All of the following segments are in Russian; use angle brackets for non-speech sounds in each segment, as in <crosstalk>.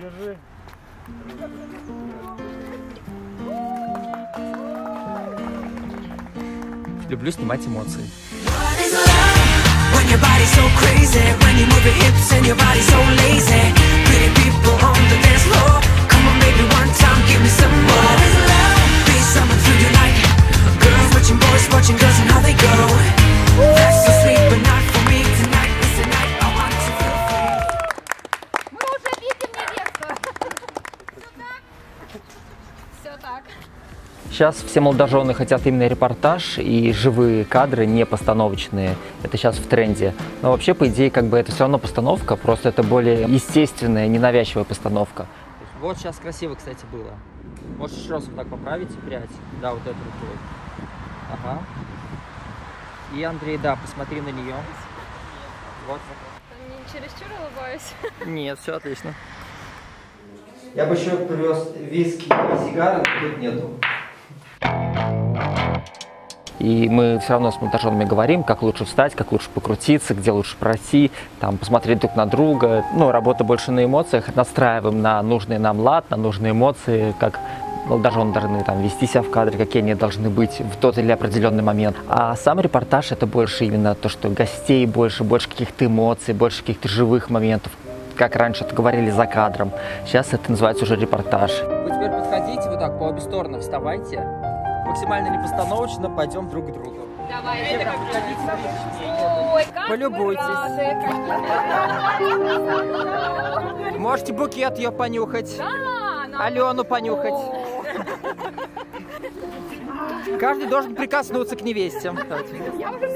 Держи. Люблю снимать эмоции. When your body's so crazy, when you move your hips and your body's so lazy. Сейчас все молодожены хотят именно репортаж и живые кадры, не постановочные. Это сейчас в тренде. Но вообще, по идее, как бы это все равно постановка, просто это более естественная, ненавязчивая постановка. Вот сейчас красиво, кстати, было. Можешь еще раз вот так поправить прядь. Да, вот эту рукой. Ага. И, Андрей, да, посмотри на нее. Вот. Не чересчур улыбаюсь. <laughs> Нет, все отлично. Я бы еще привез виски и сигары, но тут нету. И мы все равно с монтажерами говорим, как лучше встать, как лучше покрутиться, где лучше пройти, там, посмотреть друг на друга. Ну, работа больше на эмоциях. Настраиваем на нужный нам лад, на нужные эмоции, как молодожены должны там, вести себя в кадре, какие они должны быть в тот или определенный момент. А сам репортаж это больше именно то, что гостей больше, больше каких-то эмоций, больше каких-то живых моментов. Как раньше это говорили за кадром. Сейчас это называется уже репортаж. Вы теперь подходите вот так по обе стороны, вставайте. Максимально непостановочно пойдем друг к другу. Давай. Подходите Ой, как Полюбуйтесь. рады. Можете букет ее понюхать. Да, Алену понюхать. Каждый должен прикоснуться к невесте. Я уже.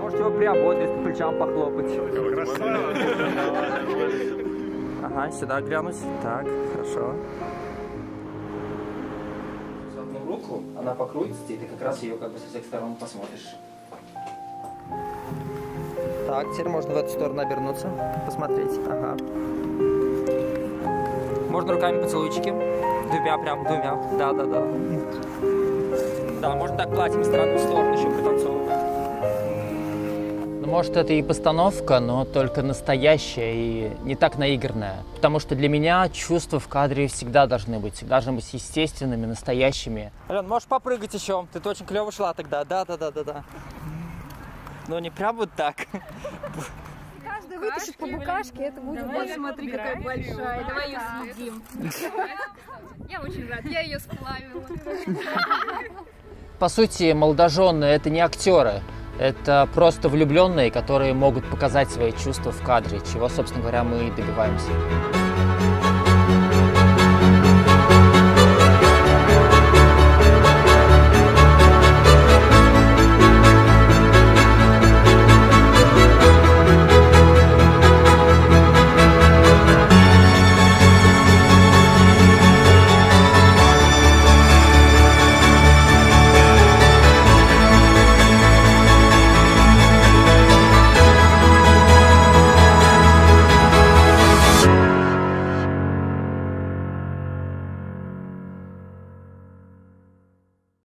Можете его приободрить, по плечам похлопать. Ага, сюда глянуть. Так, хорошо. Одну руку, она покрутится, и ты как раз ее как бы со всех сторон посмотришь. Так, теперь можно в эту сторону обернуться, посмотреть. Ага. Можно руками поцелуйчики. Двумя прям, двумя. Да, да, можно так платьем из стороны в сторону еще пританцовывать. Ну, может, это и постановка, но только настоящая и не так наигранная. Потому что для меня чувства в кадре всегда должны быть, всегда должны быть естественными, настоящими. Ален, можешь попрыгать еще? Ты очень клево шла тогда. Да, да, да, да, да. Но не прям вот так. Каждый вытащит по букашке, это будет вот смотри, какая большая. Давай ее съедим. <laughs> Я очень рад, я ее сплавила. По сути, молодожены это не актеры. Это просто влюбленные, которые могут показать свои чувства в кадре, чего, собственно говоря, мы и добиваемся.